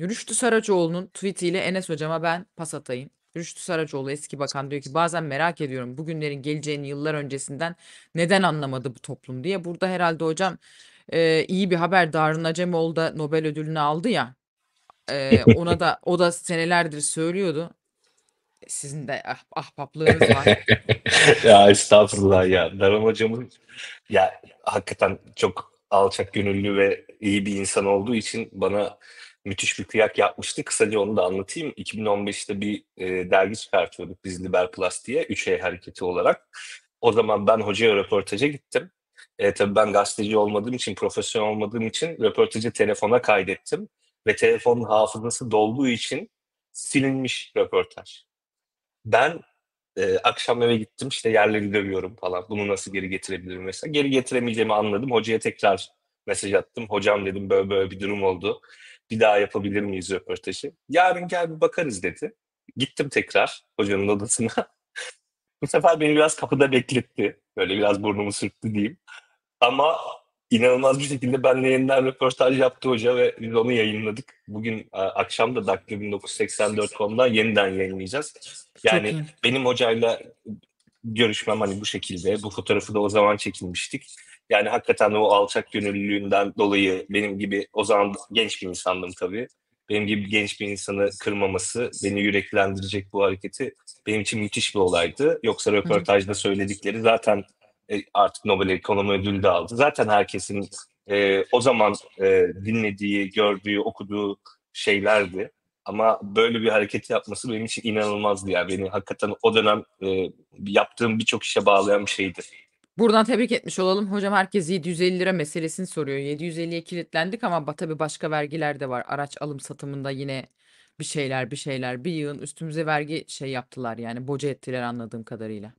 Rüştü Saraçoğlu'nun tweetiyle Enes hocama ben pas atayım. Rüştü Saraçoğlu eski bakan diyor ki bazen merak ediyorum bugünlerin geleceğini yıllar öncesinden neden anlamadı bu toplum diye. Burada herhalde hocam e, iyi bir haber Darun Acemoğlu da Nobel ödülünü aldı ya. E, ona da o da senelerdir söylüyordu. Sizin de ah, ahbaplığınız var. ya estağfurullah ya. Daran hocamın ya hakikaten çok alçak gönüllü ve iyi bir insan olduğu için bana müthiş bir kıyak yapmıştı. Kısaca onu da anlatayım. 2015'te bir e, dergi çıkartıyorduk biz Liber Plus diye 3E hareketi olarak. O zaman ben hocaya röportaja gittim. E, tabii ben gazeteci olmadığım için, profesyonel olmadığım için röportajı telefona kaydettim. Ve telefonun hafızası dolduğu için silinmiş röportaj. Ben e, akşam eve gittim işte yerleri dövüyorum falan. Bunu nasıl geri getirebilirim mesela. Geri getiremeyeceğimi anladım. Hocaya tekrar mesaj attım. Hocam dedim böyle böyle bir durum oldu. Bir daha yapabilir miyiz röportajı? Yarın gel bir bakarız dedi. Gittim tekrar hocanın odasına. Bu sefer beni biraz kapıda bekletti. Böyle biraz burnumu sürttü diyeyim. Ama inanılmaz bir şekilde benle yeniden röportaj yaptı hoca ve biz onu yayınladık. Bugün akşam da Dakika 1984.com'dan yeniden yayınlayacağız. Yani benim hocayla görüşmem hani bu şekilde. Bu fotoğrafı da o zaman çekilmiştik. Yani hakikaten o alçak gönüllülüğünden dolayı benim gibi o zaman genç bir insandım tabii. Benim gibi genç bir insanı kırmaması, beni yüreklendirecek bu hareketi benim için müthiş bir olaydı. Yoksa röportajda söyledikleri zaten e, artık Nobel Ekonomi Ödülü de aldı. Zaten herkesin e, o zaman e, dinlediği, gördüğü, okuduğu şeylerdi. Ama böyle bir hareket yapması benim için inanılmazdı ya. Beni hakikaten o dönem e, yaptığım birçok işe bağlayan bir şeydi. Buradan tebrik etmiş olalım. Hocam herkes 750 lira meselesini soruyor. 750'ye kilitlendik ama ba- tabii başka vergiler de var. Araç alım satımında yine bir şeyler bir şeyler bir yığın üstümüze vergi şey yaptılar yani boca ettiler anladığım kadarıyla.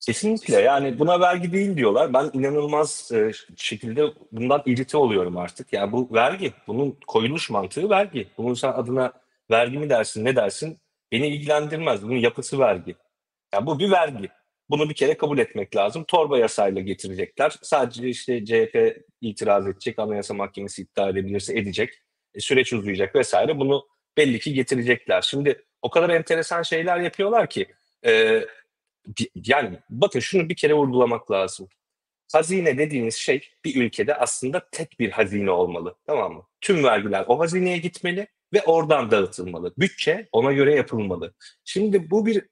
Kesinlikle yani buna vergi değil diyorlar. Ben inanılmaz e, şekilde bundan irite oluyorum artık. Yani bu vergi, bunun koyuluş mantığı vergi. Bunun sen adına vergi mi dersin, ne dersin? Beni ilgilendirmez. Bunun yapısı vergi. Yani bu bir vergi. Bunu bir kere kabul etmek lazım. Torba yasayla getirecekler. Sadece işte CHP itiraz edecek, Anayasa Mahkemesi iptal edebilirse edecek. E, süreç uzayacak vesaire. Bunu belli ki getirecekler. Şimdi o kadar enteresan şeyler yapıyorlar ki e, yani bakın şunu bir kere vurgulamak lazım. Hazine dediğiniz şey bir ülkede aslında tek bir hazine olmalı. Tamam mı? Tüm vergiler o hazineye gitmeli ve oradan dağıtılmalı. Bütçe ona göre yapılmalı. Şimdi bu bir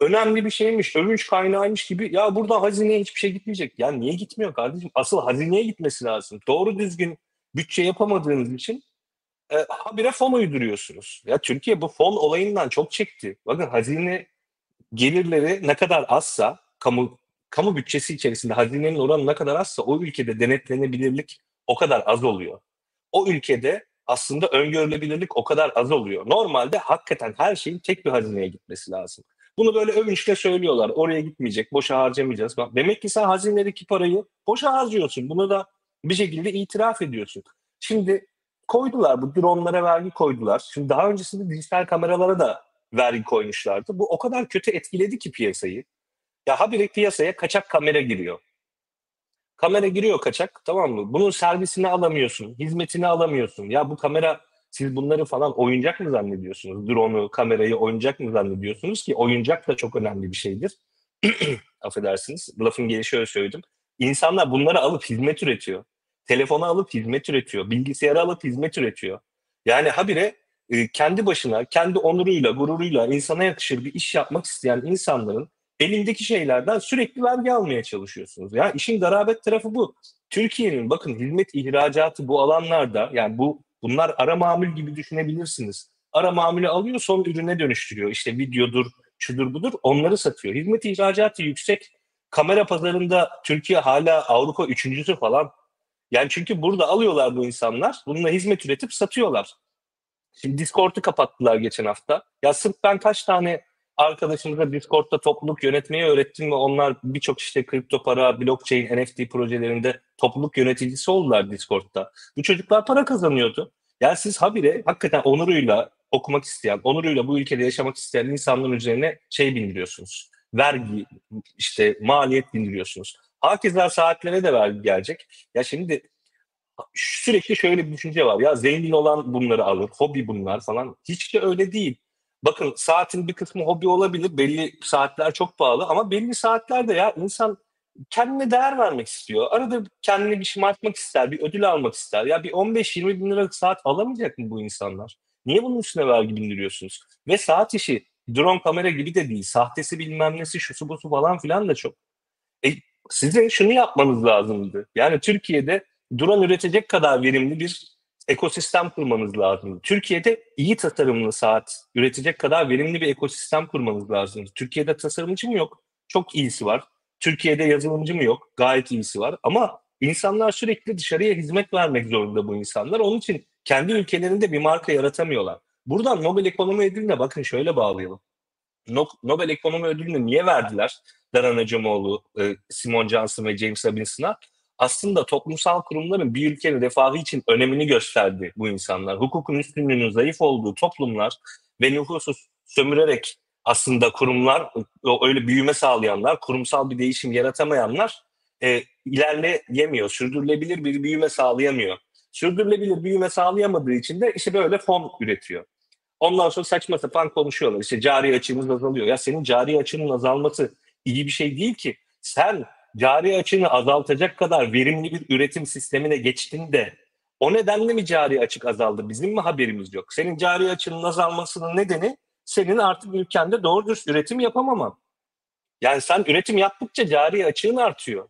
önemli bir şeymiş, övünç kaynağıymış gibi ya burada hazineye hiçbir şey gitmeyecek. Ya niye gitmiyor kardeşim? Asıl hazineye gitmesi lazım. Doğru düzgün bütçe yapamadığınız için e, habire fon uyduruyorsunuz. Ya Türkiye bu fon olayından çok çekti. Bakın hazine gelirleri ne kadar azsa kamu kamu bütçesi içerisinde hazinenin oranı ne kadar azsa o ülkede denetlenebilirlik o kadar az oluyor. O ülkede aslında öngörülebilirlik o kadar az oluyor. Normalde hakikaten her şeyin tek bir hazineye gitmesi lazım. Bunu böyle övünçle söylüyorlar. Oraya gitmeyecek, boşa harcamayacağız. Demek ki sen hazinedeki parayı boşa harcıyorsun. Bunu da bir şekilde itiraf ediyorsun. Şimdi koydular bu dronlara vergi koydular. Şimdi daha öncesinde dijital kameralara da vergi koymuşlardı. Bu o kadar kötü etkiledi ki piyasayı. Ya habire piyasaya kaçak kamera giriyor. Kamera giriyor kaçak tamam mı? Bunun servisini alamıyorsun, hizmetini alamıyorsun. Ya bu kamera siz bunları falan oyuncak mı zannediyorsunuz? Drone'u, kamerayı oyuncak mı zannediyorsunuz ki oyuncak da çok önemli bir şeydir. Affedersiniz. Lafın gelişi öyle söyledim. İnsanlar bunları alıp hizmet üretiyor. Telefonu alıp hizmet üretiyor. Bilgisayarı alıp hizmet üretiyor. Yani habire e, kendi başına, kendi onuruyla, gururuyla insana yakışır bir iş yapmak isteyen insanların elindeki şeylerden sürekli vergi almaya çalışıyorsunuz. Ya işin garabet tarafı bu. Türkiye'nin bakın hizmet ihracatı bu alanlarda yani bu bunlar ara mamül gibi düşünebilirsiniz. Ara mamülü alıyor son ürüne dönüştürüyor. İşte videodur, şudur budur onları satıyor. Hizmet ihracatı yüksek. Kamera pazarında Türkiye hala Avrupa üçüncüsü falan. Yani çünkü burada alıyorlar bu insanlar. Bununla hizmet üretip satıyorlar. Şimdi Discord'u kapattılar geçen hafta. Ya sırf ben kaç tane arkadaşımıza Discord'da topluluk yönetmeyi öğrettim ve onlar birçok işte kripto para, blockchain, NFT projelerinde topluluk yöneticisi oldular Discord'da. Bu çocuklar para kazanıyordu. Yani siz habire hakikaten onuruyla okumak isteyen, onuruyla bu ülkede yaşamak isteyen insanların üzerine şey bindiriyorsunuz. Vergi, işte maliyet bindiriyorsunuz. Hakeza saatlere de vergi gelecek. Ya şimdi sürekli şöyle bir düşünce var. Ya zengin olan bunları alır, hobi bunlar falan. Hiç de öyle değil. Bakın saatin bir kısmı hobi olabilir. Belli saatler çok pahalı ama belli saatlerde ya insan kendine değer vermek istiyor. Arada kendini bir şımartmak ister, bir ödül almak ister. Ya bir 15-20 bin liralık saat alamayacak mı bu insanlar? Niye bunun üstüne vergi bindiriyorsunuz? Ve saat işi drone kamera gibi de değil. Sahtesi bilmem nesi, şusu busu falan filan da çok. E, sizin şunu yapmanız lazımdı. Yani Türkiye'de drone üretecek kadar verimli bir ekosistem kurmanız lazım. Türkiye'de iyi tasarımlı saat üretecek kadar verimli bir ekosistem kurmanız lazım. Türkiye'de tasarımcı mı yok? Çok iyisi var. Türkiye'de yazılımcı mı yok? Gayet iyisi var. Ama insanlar sürekli dışarıya hizmet vermek zorunda bu insanlar. Onun için kendi ülkelerinde bir marka yaratamıyorlar. Buradan Nobel Ekonomi Ödülü'ne bakın şöyle bağlayalım. No- Nobel Ekonomi Ödülü'nü niye verdiler? Daran Acemoğlu, e, Simon Johnson ve James Robinson'a aslında toplumsal kurumların bir ülkenin refahı için önemini gösterdi bu insanlar. Hukukun üstünlüğünün zayıf olduğu toplumlar ve nüfusu sömürerek aslında kurumlar, öyle büyüme sağlayanlar, kurumsal bir değişim yaratamayanlar e, ilerleyemiyor. Sürdürülebilir bir büyüme sağlayamıyor. Sürdürülebilir büyüme sağlayamadığı için de işte böyle fon üretiyor. Ondan sonra saçma sapan konuşuyorlar. İşte cari açığımız azalıyor. Ya senin cari açığının azalması iyi bir şey değil ki. Sen cari açığını azaltacak kadar verimli bir üretim sistemine geçtin de o nedenle mi cari açık azaldı? Bizim mi haberimiz yok? Senin cari açığının azalmasının nedeni senin artık ülkende doğru dürüst üretim yapamaman. Yani sen üretim yaptıkça cari açığın artıyor.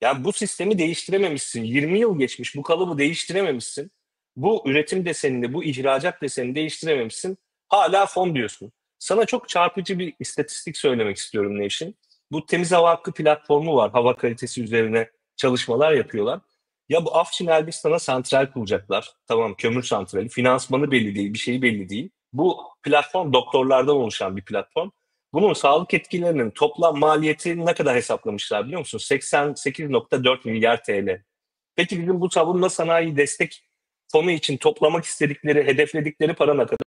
Yani bu sistemi değiştirememişsin. 20 yıl geçmiş bu kalıbı değiştirememişsin. Bu üretim desenini, bu ihracat desenini değiştirememişsin. Hala fon diyorsun. Sana çok çarpıcı bir istatistik söylemek istiyorum Nevşin. Bu Temiz Hava Hakkı platformu var. Hava kalitesi üzerine çalışmalar yapıyorlar. Ya bu Afşin Elbistan'a santral kuracaklar. Tamam kömür santrali. Finansmanı belli değil, bir şeyi belli değil. Bu platform doktorlardan oluşan bir platform. Bunun sağlık etkilerinin toplam maliyeti ne kadar hesaplamışlar biliyor musun? 88.4 milyar TL. Peki bizim bu savunma sanayi destek fonu için toplamak istedikleri, hedefledikleri para ne kadar?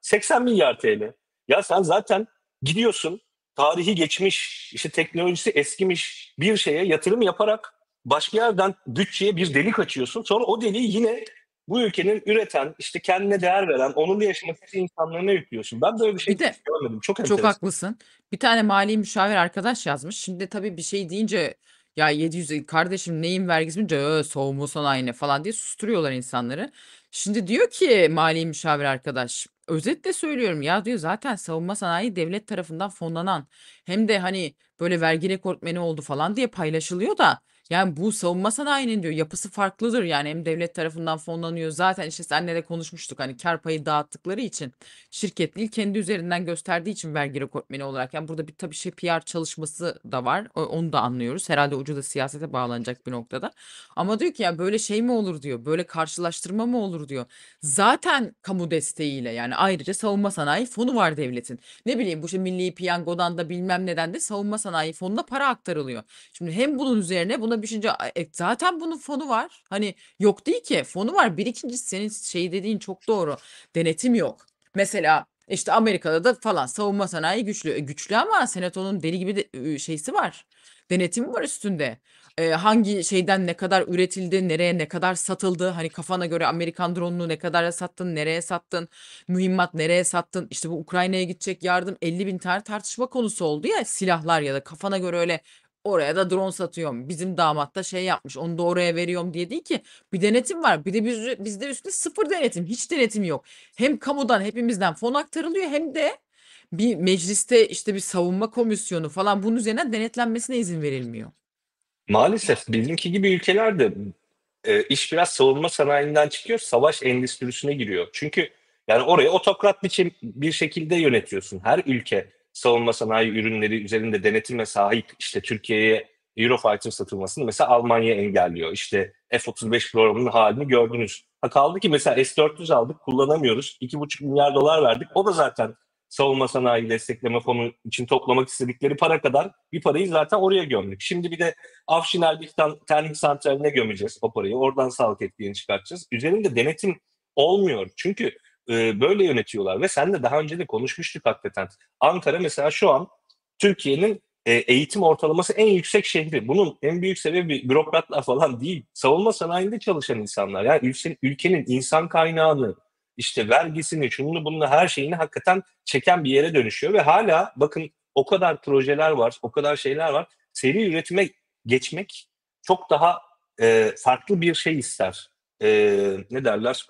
80 milyar TL. Ya sen zaten gidiyorsun tarihi geçmiş, işte teknolojisi eskimiş bir şeye yatırım yaparak başka yerden bütçeye bir delik açıyorsun. Sonra o deliği yine bu ülkenin üreten, işte kendine değer veren, onurlu yaşamak isteyen insanlarına yüklüyorsun. Ben böyle bir şey Bir de görmedim. Çok çok haklısın. Bir tane mali müşavir arkadaş yazmış. Şimdi tabii bir şey deyince ya 700 kardeşim neyin vergisi deyince "Ö, savunma sanayine falan diye susturuyorlar insanları. Şimdi diyor ki mali müşavir arkadaş özetle söylüyorum ya diyor zaten savunma sanayi devlet tarafından fonlanan hem de hani böyle vergi rekortmeni oldu falan diye paylaşılıyor da yani bu savunma sanayinin diyor yapısı farklıdır. Yani hem devlet tarafından fonlanıyor. Zaten işte seninle de konuşmuştuk hani kar payı dağıttıkları için. Şirket değil kendi üzerinden gösterdiği için vergi rekortmeni olarak. Yani burada bir tabii şey PR çalışması da var. Onu da anlıyoruz. Herhalde ucu da siyasete bağlanacak bir noktada. Ama diyor ki ya böyle şey mi olur? diyor. Böyle karşılaştırma mı olur? diyor. Zaten kamu desteğiyle yani ayrıca savunma sanayi fonu var devletin. Ne bileyim bu işte milli piyangodan da bilmem neden de savunma sanayi fonuna para aktarılıyor. Şimdi hem bunun üzerine buna düşünce e, zaten bunun fonu var. Hani yok değil ki fonu var. Bir ikincisi senin şey dediğin çok doğru. Denetim yok. Mesela işte Amerika'da da falan savunma sanayi güçlü. E, güçlü ama senatonun deli gibi de, e, şeysi var. Denetimi var üstünde. E, hangi şeyden ne kadar üretildi, nereye ne kadar satıldı. Hani kafana göre Amerikan drone'unu ne kadar sattın, nereye sattın, mühimmat nereye sattın. İşte bu Ukrayna'ya gidecek yardım 50 bin tane tartışma konusu oldu ya silahlar ya da kafana göre öyle Oraya da drone satıyorum. Bizim damat da şey yapmış. Onu da oraya veriyorum diye değil ki. Bir denetim var. Bir de biz, bizde üstüne sıfır denetim. Hiç denetim yok. Hem kamudan hepimizden fon aktarılıyor hem de bir mecliste işte bir savunma komisyonu falan bunun üzerinden denetlenmesine izin verilmiyor. Maalesef bizimki gibi ülkelerde e, iş biraz savunma sanayinden çıkıyor, savaş endüstrisine giriyor. Çünkü yani oraya otokrat biçim bir şekilde yönetiyorsun. Her ülke savunma sanayi ürünleri üzerinde denetime sahip. İşte Türkiye'ye Eurofighter satılmasını mesela Almanya engelliyor. İşte F-35 programının halini gördünüz. Ha kaldı ki mesela S-400 aldık kullanamıyoruz. 2,5 milyar dolar verdik. O da zaten savunma sanayi destekleme fonu için toplamak istedikleri para kadar bir parayı zaten oraya gömdük. Şimdi bir de Afşin Elbistan termik santraline gömeceğiz o parayı. Oradan sağlık etkilerini çıkartacağız. Üzerinde denetim olmuyor. Çünkü e, böyle yönetiyorlar ve sen de daha önce de konuşmuştuk hakikaten. Ankara mesela şu an Türkiye'nin e, eğitim ortalaması en yüksek şehri. Bunun en büyük sebebi bürokratlar falan değil. Savunma sanayinde çalışan insanlar. Yani ülkenin, ülkenin insan kaynağını, işte vergisini, şununu bununu her şeyini hakikaten çeken bir yere dönüşüyor ve hala bakın o kadar projeler var, o kadar şeyler var. Seri üretime geçmek çok daha e, farklı bir şey ister. E, ne derler?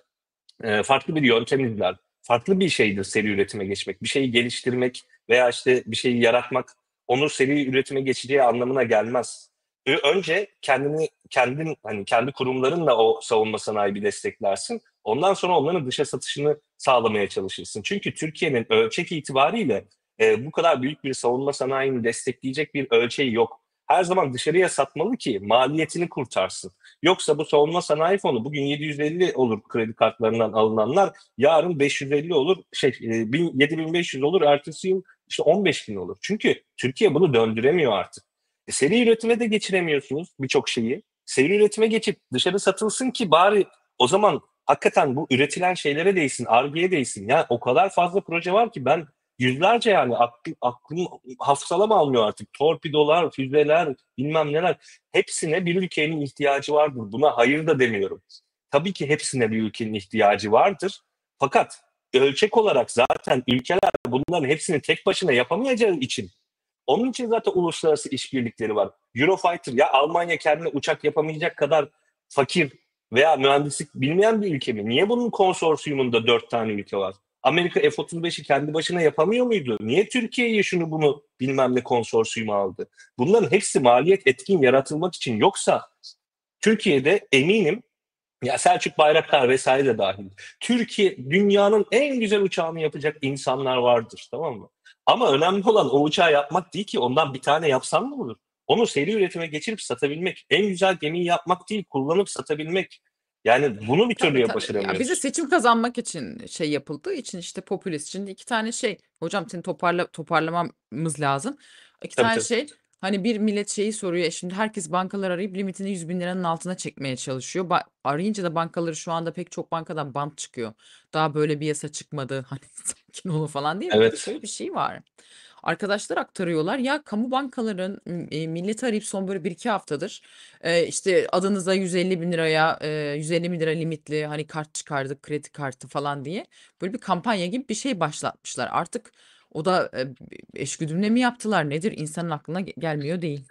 E, farklı bir yöntem izler. Farklı bir şeydir seri üretime geçmek. Bir şeyi geliştirmek veya işte bir şeyi yaratmak onu seri üretime geçeceği anlamına gelmez. Önce kendini kendin hani kendi kurumlarınla o savunma sanayi bir desteklersin. Ondan sonra onların dışa satışını sağlamaya çalışırsın. Çünkü Türkiye'nin ölçek itibariyle e, bu kadar büyük bir savunma sanayini destekleyecek bir ölçeği yok. Her zaman dışarıya satmalı ki maliyetini kurtarsın. Yoksa bu savunma sanayi fonu bugün 750 olur kredi kartlarından alınanlar, yarın 550 olur, şey 7500 olur, ertesi yıl işte 15 bin olur. Çünkü Türkiye bunu döndüremiyor artık. E, seri üretime de geçiremiyorsunuz birçok şeyi. Seri üretime geçip dışarı satılsın ki bari o zaman hakikaten bu üretilen şeylere değsin, argeye değsin. Yani o kadar fazla proje var ki ben yüzlerce yani aklım, aklım hafsalam almıyor artık. Torpidolar, füzeler, bilmem neler. Hepsine bir ülkenin ihtiyacı vardır. Buna hayır da demiyorum. Tabii ki hepsine bir ülkenin ihtiyacı vardır. Fakat ölçek olarak zaten ülkeler bunların hepsini tek başına yapamayacağı için onun için zaten uluslararası işbirlikleri var. Eurofighter ya Almanya kendine uçak yapamayacak kadar fakir veya mühendislik bilmeyen bir ülke mi? Niye bunun konsorsiyumunda dört tane ülke var? Amerika F-35'i kendi başına yapamıyor muydu? Niye Türkiye'ye şunu bunu bilmem ne konsorsiyumu aldı? Bunların hepsi maliyet etkin yaratılmak için yoksa Türkiye'de eminim ya Selçuk Bayraktar vesaire de dahil. Türkiye dünyanın en güzel uçağını yapacak insanlar vardır tamam mı? Ama önemli olan o uçağı yapmak değil ki ondan bir tane yapsan mı olur? Onu seri üretime geçirip satabilmek. En güzel gemiyi yapmak değil, kullanıp satabilmek. Yani bunu bir türlü Tabii, başaramıyoruz. Ya bize seçim kazanmak için şey yapıldığı için işte popülist. Şimdi iki tane şey. Hocam seni toparla toparlamamız lazım. İki Tabii, tane tabii. şey. Hani bir millet şeyi soruyor. E şimdi herkes bankalar arayıp limitini 100 bin liranın altına çekmeye çalışıyor. Ba- arayınca da bankaları şu anda pek çok bankadan bant çıkıyor. Daha böyle bir yasa çıkmadı. Hani sakin olun falan diye. Bir Evet. şöyle bir şey var. Arkadaşlar aktarıyorlar. Ya kamu bankaların e, milleti arayıp son böyle bir iki haftadır e, işte adınıza 150 bin liraya e, 150 bin lira limitli hani kart çıkardık kredi kartı falan diye böyle bir kampanya gibi bir şey başlatmışlar. Artık o da e, eşgüdümle mi yaptılar nedir insanın aklına ge- gelmiyor değil.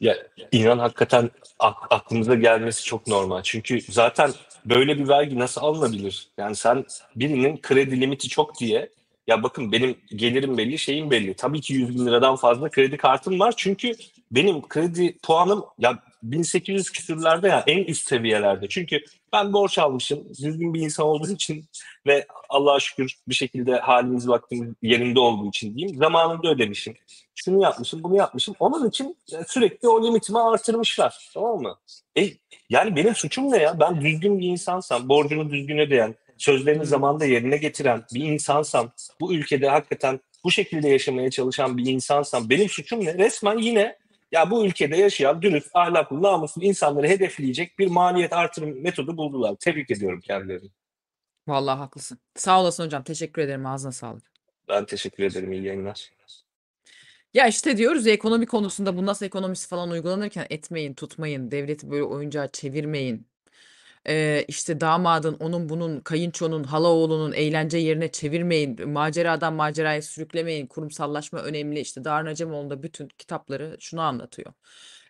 Ya inan hakikaten ak- aklımıza gelmesi çok normal. Çünkü zaten böyle bir vergi nasıl alınabilir? Yani sen birinin kredi limiti çok diye ya bakın benim gelirim belli, şeyim belli. Tabii ki 100 bin liradan fazla kredi kartım var. Çünkü benim kredi puanım ya 1800 küsürlerde ya en üst seviyelerde. Çünkü ben borç almışım. Düzgün bir insan olduğu için ve Allah'a şükür bir şekilde halimiz vaktimiz yerinde olduğu için diyeyim. Zamanında ödemişim. Şunu yapmışım, bunu yapmışım. Onun için e, sürekli o limitimi artırmışlar. Tamam mı? E, yani benim suçum ne ya? Ben düzgün bir insansam, borcunu düzgün ödeyen, sözlerini zamanında yerine getiren bir insansam, bu ülkede hakikaten bu şekilde yaşamaya çalışan bir insansam benim suçum ne? Resmen yine ya bu ülkede yaşayan dürüst, ahlaklı, namuslu insanları hedefleyecek bir maliyet artırım metodu buldular. Tebrik ediyorum kendilerini. Vallahi haklısın. Sağ olasın hocam. Teşekkür ederim. Ağzına sağlık. Ben teşekkür ederim. İyi yayınlar. Ya işte diyoruz ya ekonomi konusunda bu nasıl ekonomisi falan uygulanırken etmeyin, tutmayın, devleti böyle oyuncağa çevirmeyin. Ee, işte damadın, onun bunun, kayınçonun, hala oğlunun eğlence yerine çevirmeyin. Maceradan maceraya sürüklemeyin. Kurumsallaşma önemli. İşte Darın Acemoğlu'nda bütün kitapları şunu anlatıyor.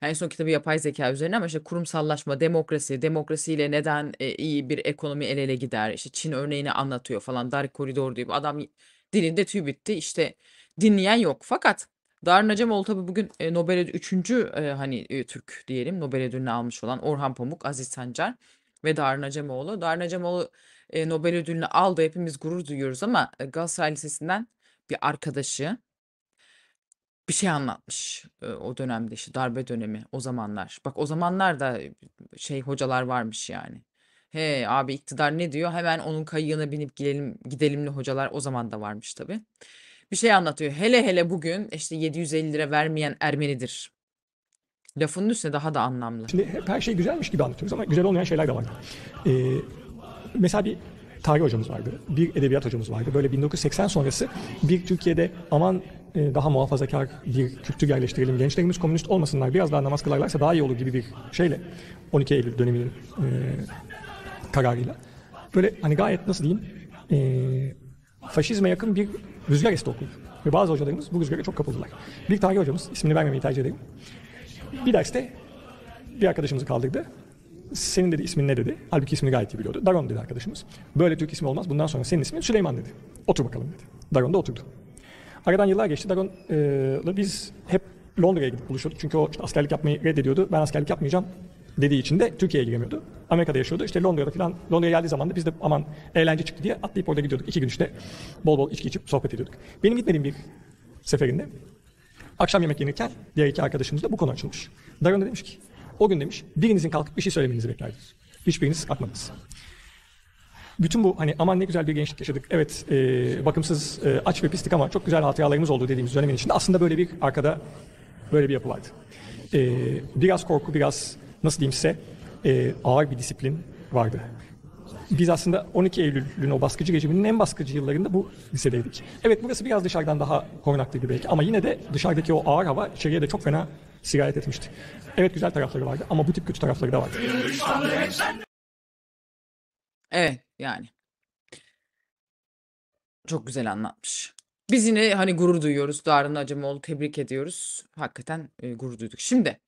En son kitabı yapay zeka üzerine ama işte kurumsallaşma, demokrasi, demokrasiyle neden e, iyi bir ekonomi el ele gider. İşte Çin örneğini anlatıyor falan. Dar koridor diyor. Adam dilinde tüy bitti. İşte dinleyen yok. Fakat Darın Acemoğlu tabii bugün e, Nobel ödülü, üçüncü e, hani e, Türk diyelim Nobel ödülünü almış olan Orhan Pamuk, Aziz Sancar ve Darın Acemoğlu. Darın Acemoğlu e, Nobel ödülünü aldı. Hepimiz gurur duyuyoruz ama e, Galatasaray Lisesi'nden bir arkadaşı bir şey anlatmış e, o dönemde işte darbe dönemi o zamanlar. Bak o zamanlar da e, şey hocalar varmış yani. He abi iktidar ne diyor? Hemen onun kayığına binip gidelim gidelimli hocalar o zaman da varmış tabii. Bir şey anlatıyor. Hele hele bugün işte 750 lira vermeyen Ermenidir. Lafının üstüne daha da anlamlı. Şimdi hep her şey güzelmiş gibi anlatıyoruz ama güzel olmayan şeyler de var. Ee, mesela bir tarih hocamız vardı, bir edebiyat hocamız vardı. Böyle 1980 sonrası bir Türkiye'de aman e, daha muhafazakar bir kültür yerleştirelim, gençlerimiz komünist olmasınlar, biraz daha namaz kılarlarsa daha iyi olur gibi bir şeyle 12 Eylül döneminin e, kararıyla böyle hani gayet nasıl diyeyim e, faşizme yakın bir rüzgar esti okul. Ve bazı hocalarımız bu rüzgara çok kapıldılar. Bir tarih hocamız, ismini vermemeyi tercih ederim. Bir derste bir arkadaşımızı kaldırdı. Senin dedi ismin ne dedi. Halbuki ismini gayet iyi biliyordu. Daron dedi arkadaşımız. Böyle Türk ismi olmaz. Bundan sonra senin ismin Süleyman dedi. Otur bakalım dedi. Daron da oturdu. Aradan yıllar geçti. Daron'la biz hep Londra'ya gidip buluşuyorduk. Çünkü o işte askerlik yapmayı reddediyordu. Ben askerlik yapmayacağım dediği için de Türkiye'ye giremiyordu. Amerika'da yaşıyordu. İşte Londra'da falan Londra'ya geldiği zaman da biz de aman eğlence çıktı diye atlayıp orada gidiyorduk. İki gün işte bol bol içki içip sohbet ediyorduk. Benim gitmediğim bir seferinde akşam yemek yenirken diğer iki arkadaşımız da bu konu açılmış. Daron da demiş ki o gün demiş birinizin kalkıp bir şey söylemenizi beklerdik. Hiçbiriniz kalkmadınız. Bütün bu hani aman ne güzel bir gençlik yaşadık. Evet e, bakımsız e, aç ve pislik ama çok güzel hatıralarımız oldu dediğimiz dönemin içinde aslında böyle bir arkada böyle bir yapı vardı. E, biraz korku biraz nasıl diyeyim size e, ağır bir disiplin vardı. Biz aslında 12 Eylül'ün o baskıcı rejiminin en baskıcı yıllarında bu lisedeydik. Evet burası biraz dışarıdan daha korunaklıydı belki ama yine de dışarıdaki o ağır hava içeriye de çok fena sirayet etmişti. Evet güzel tarafları vardı ama bu tip kötü tarafları da vardı. Evet yani. Çok güzel anlatmış. Biz yine hani gurur duyuyoruz. Darın Acemoğlu tebrik ediyoruz. Hakikaten e, gurur duyduk. Şimdi